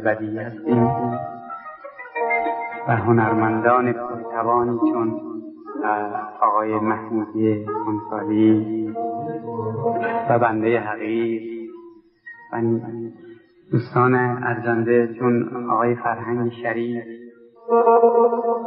بدی هستیم و هنرمندان پرتوانی چون آقای محمودی کنسالی و بنده حقیق و دوستان ارزنده چون آقای فرهنگ شریف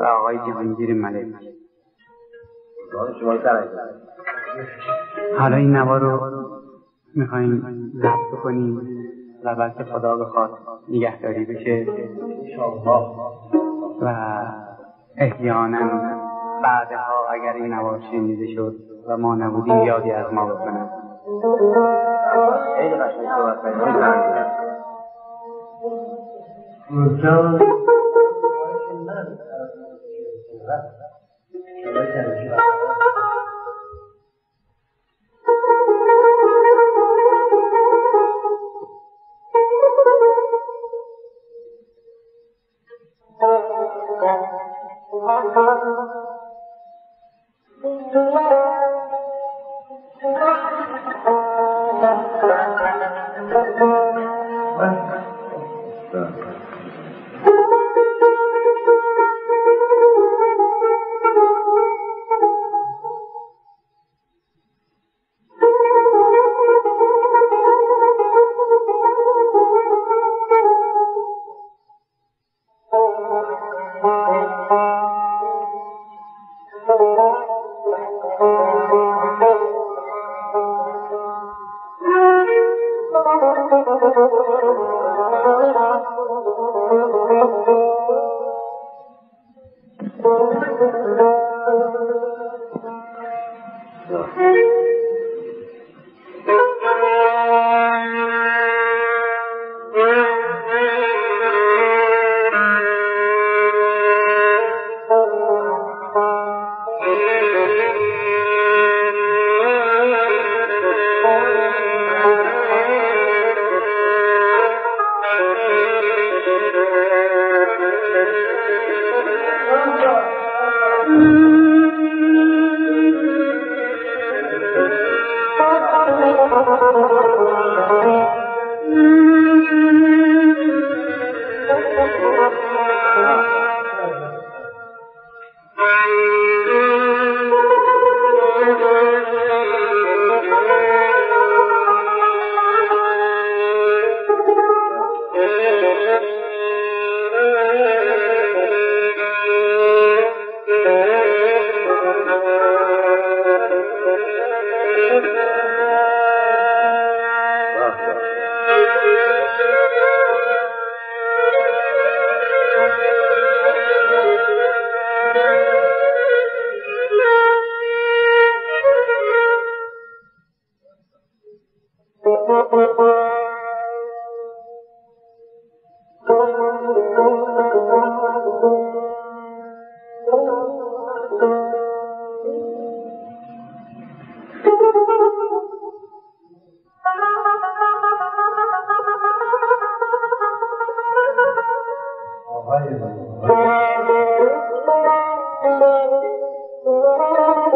و آقای جهانگیر ملک. حالا این نوا رو میخواییم ضبط کنیم. و بلکه خدا بخواد نگهداری بشه. و احیانا بعدها اگر این نوا شنیده شد و ما نبودیم یادی از ما بکنم خیلی قشنگ Oh.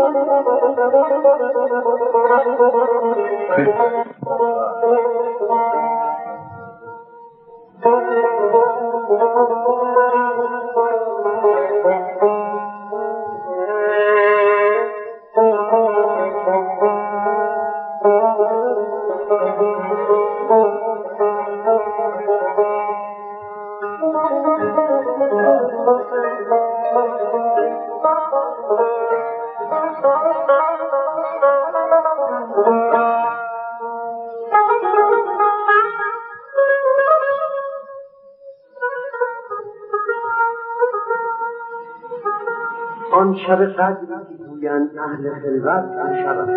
Thank you. شب قدری که گویند اهل خلوت آن شب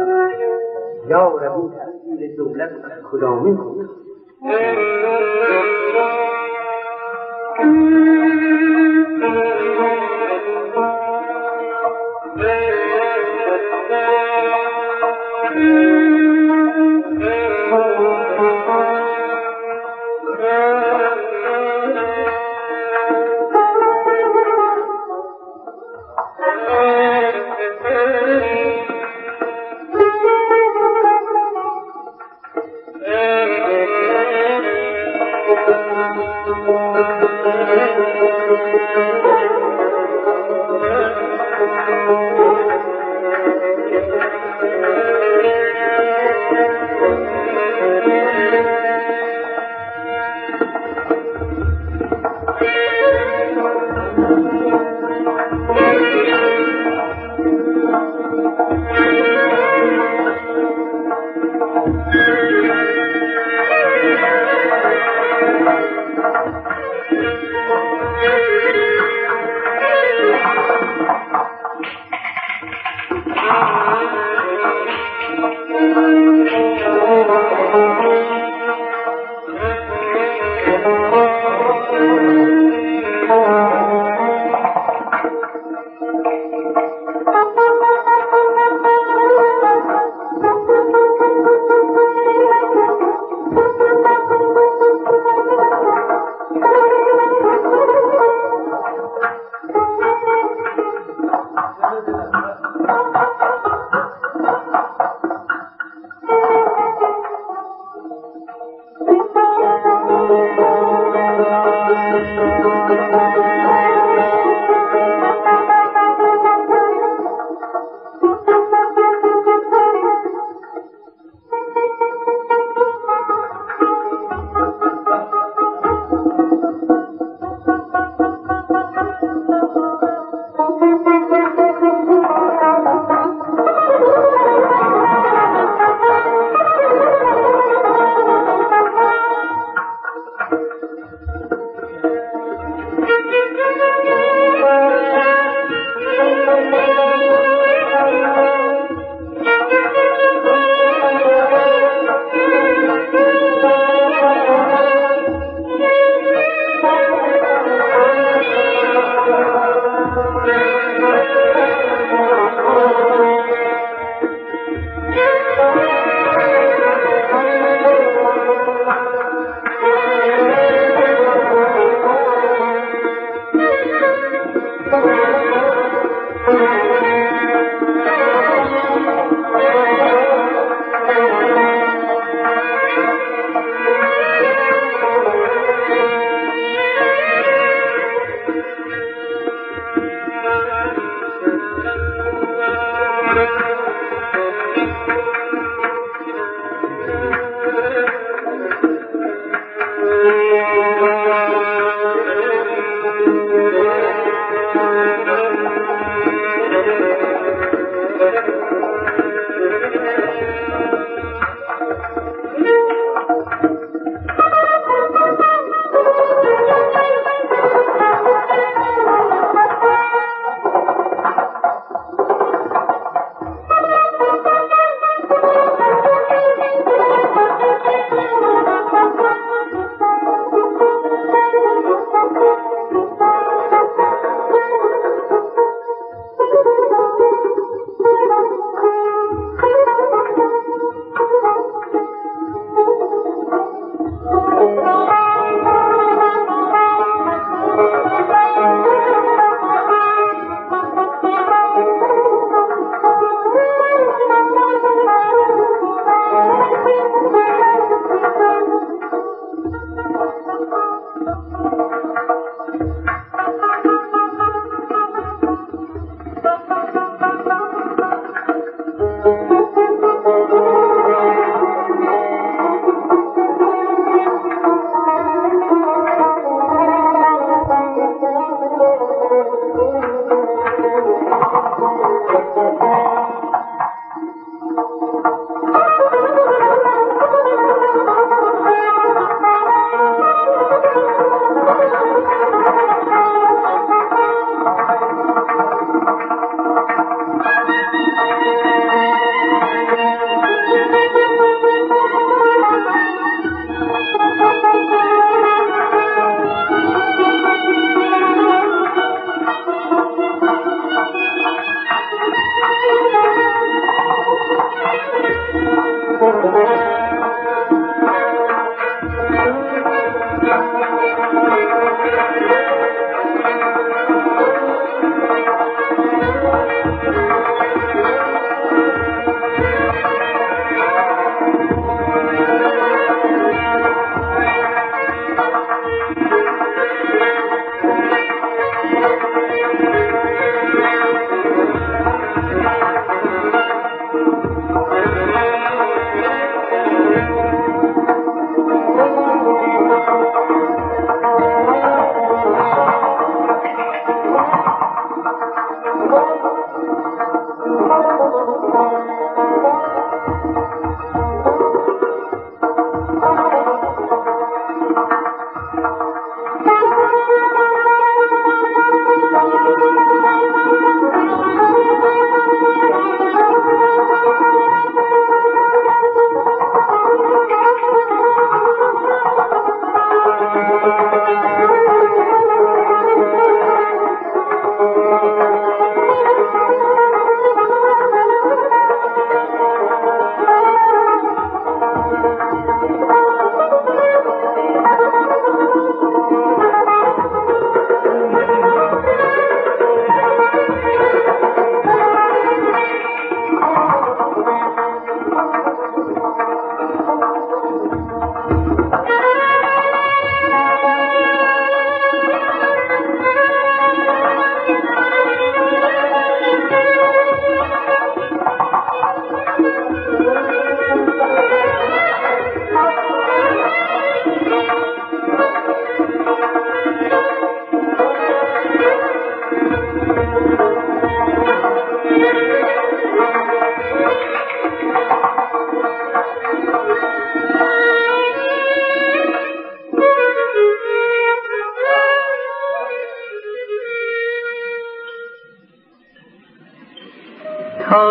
یا رب این تأثیر دولت از کدامین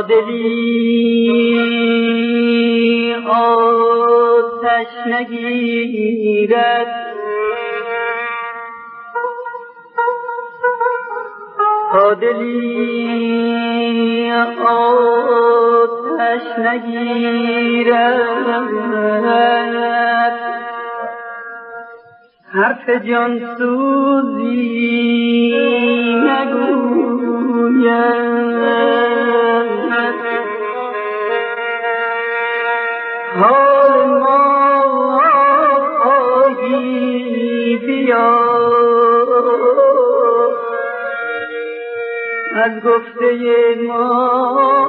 دلی آتش نگیرد. تا دلی آتش نگیرد. حرف جان سوزی نگوید. از گفته ما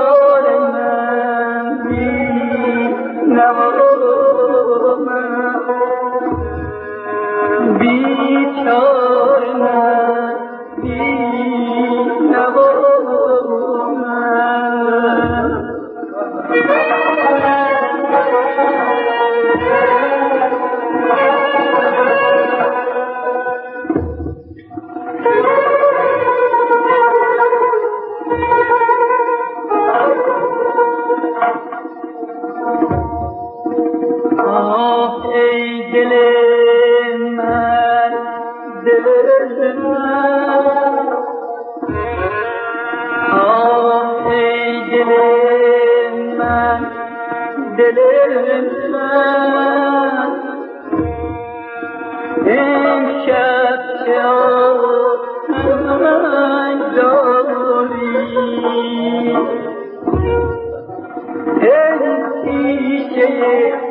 من دل من. امشب که من داری ای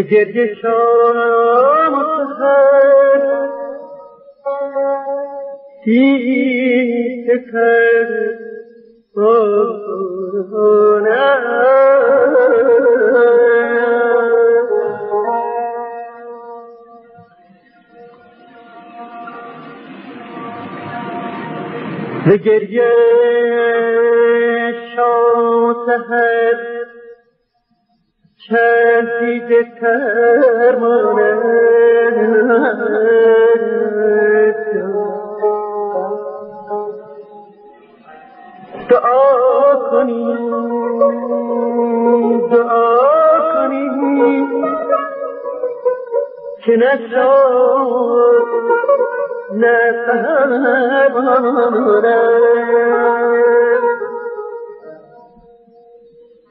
به گریه سهر تیز کرد به گریه شام چندی کرمانه دعا کنی دعا کنی که نشد نفهمانه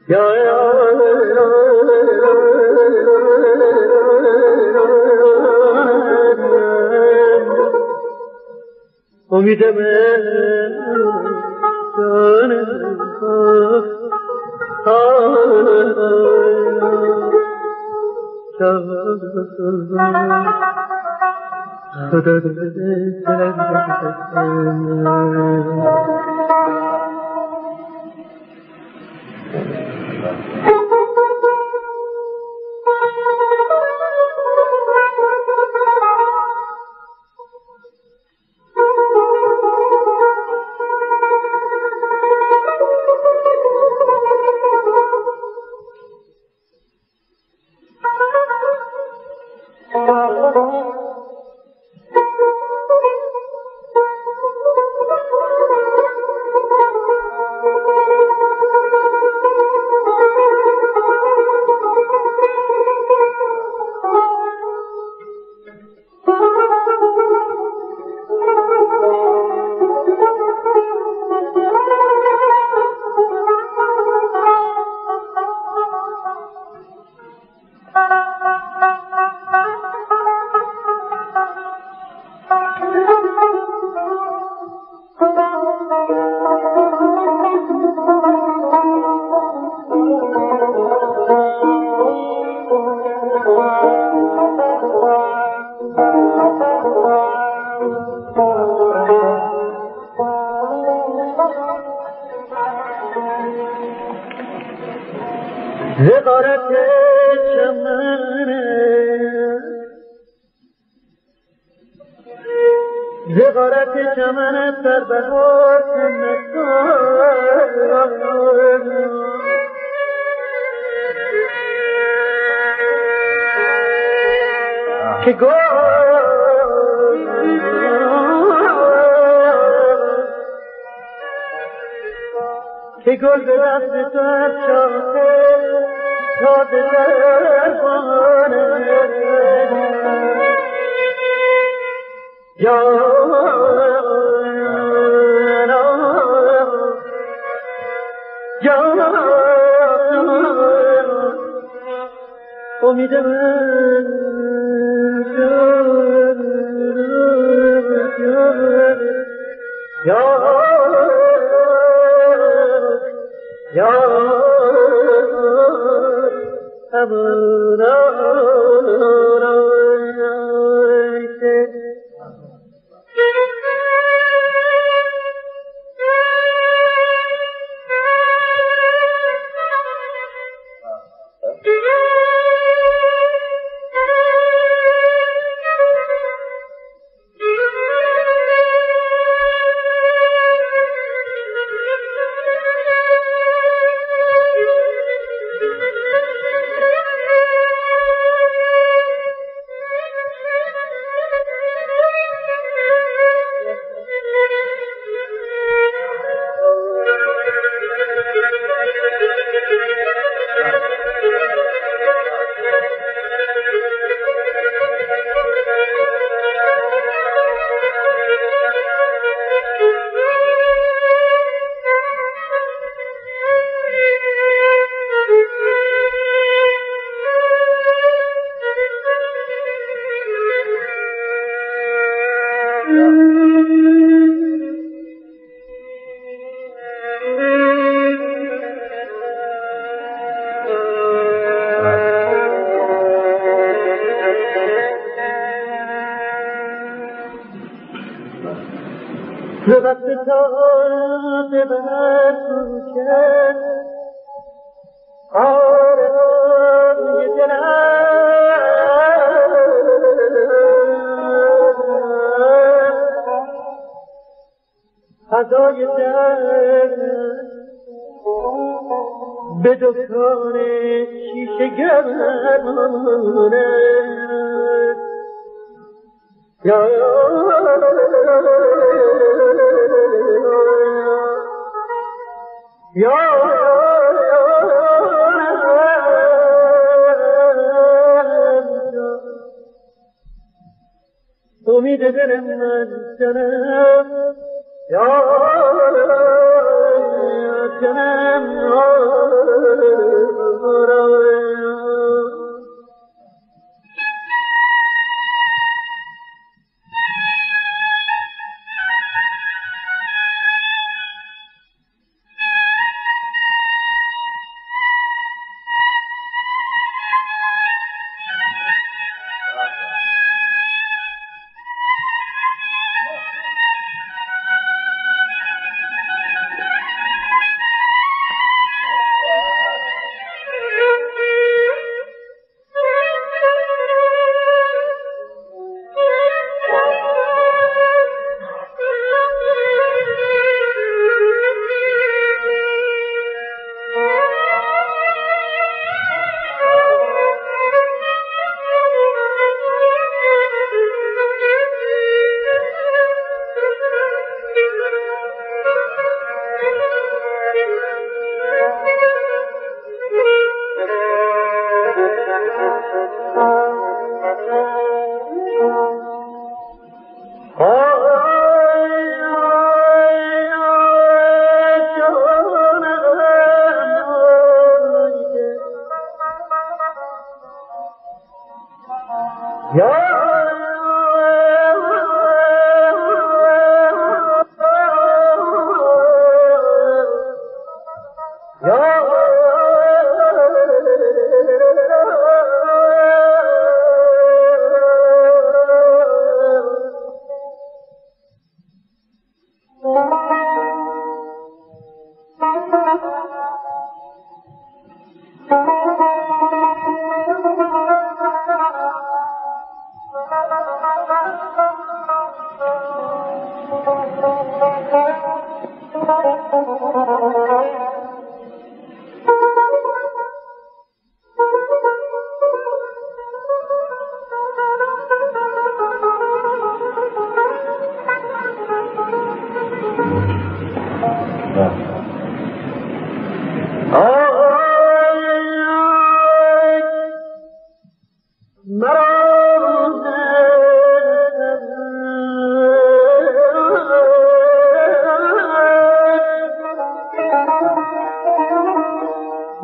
یا امید من زغارت که گل که گل به دست تو از شاخه تازه دربانه جانا جانا امید من فضای در به دکان شیشه گرمانه امید دل من جنم یا جنم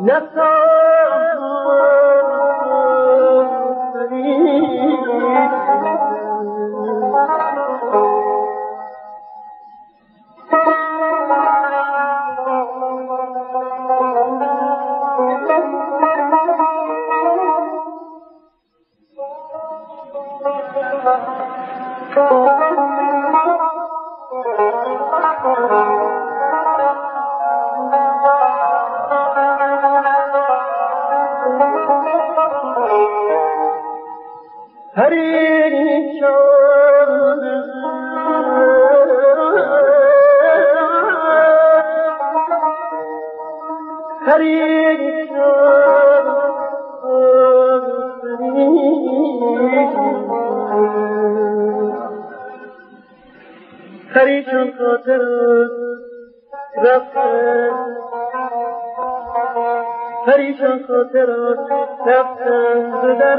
نسعى چون خاطر. رفته. پریشان خاطرات رفتن در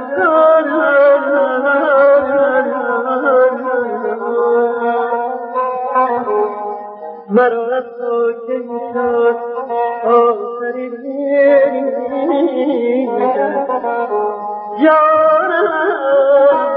مرا از تو که می‌شد آخری یارم.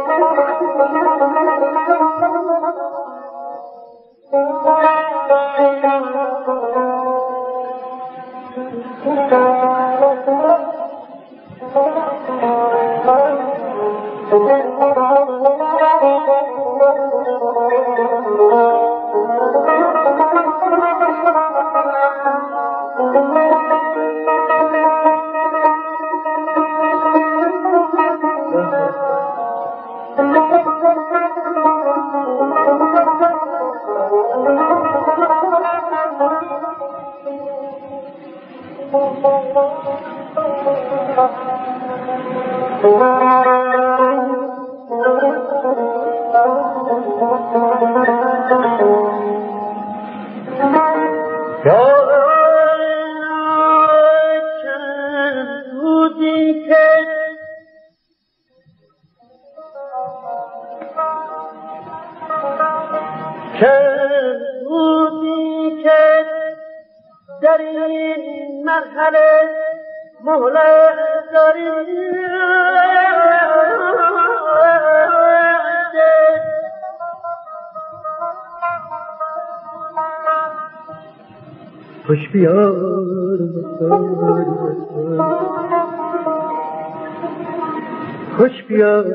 Go Hoş bir yar Hoş bir yar